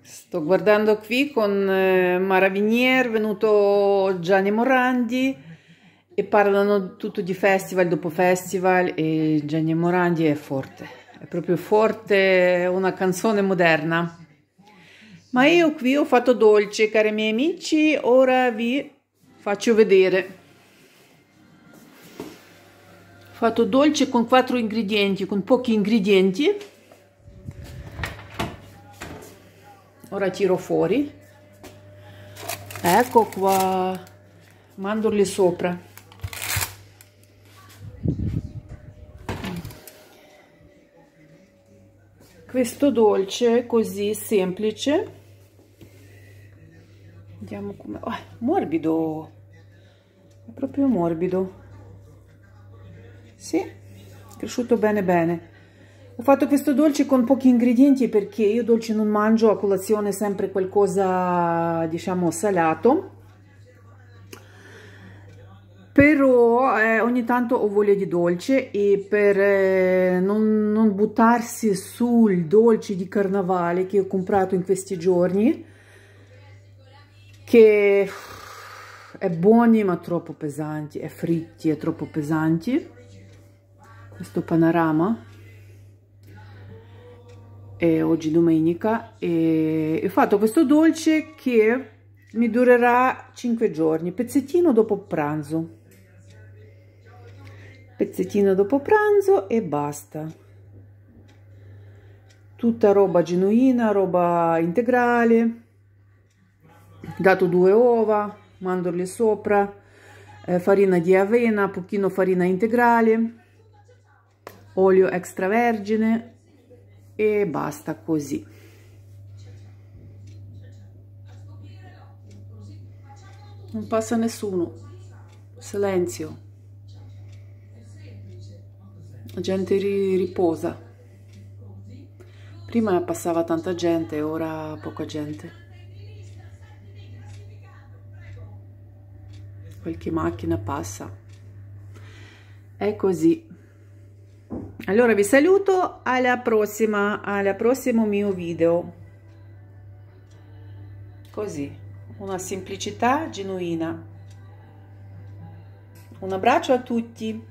Sto guardando qui con eh, Maravignier, venuto Gianni Morandi e parlano tutto di festival dopo festival e Gianni Morandi è forte, è proprio forte, una canzone moderna. Ma io qui ho fatto dolce, cari miei amici, ora vi faccio vedere. Ho fatto dolce con quattro ingredienti, con pochi ingredienti. Ora tiro fuori. Ecco qua, mandorle sopra. Questo dolce così semplice Vediamo come... Oh, morbido! È proprio morbido. Sì, è cresciuto bene bene. Ho fatto questo dolce con pochi ingredienti perché io dolce non mangio a colazione sempre qualcosa, diciamo, salato. Però eh, ogni tanto ho voglia di dolce e per eh, non, non buttarsi sul dolce di carnavale che ho comprato in questi giorni, che è buoni ma troppo pesanti, è fritti e troppo pesanti. Questo panorama è oggi domenica e ho fatto questo dolce che mi durerà 5 giorni, pezzettino dopo pranzo. Pezzettino dopo pranzo e basta. Tutta roba genuina, roba integrale dato due uova, mandorle sopra, eh, farina di avena, pochino farina integrale, olio extravergine e basta così. Non passa nessuno, silenzio. La gente riposa. Prima passava tanta gente, ora poca gente. qualche macchina passa è così allora vi saluto alla prossima alla prossimo mio video. Così una semplicità genuina. Un abbraccio a tutti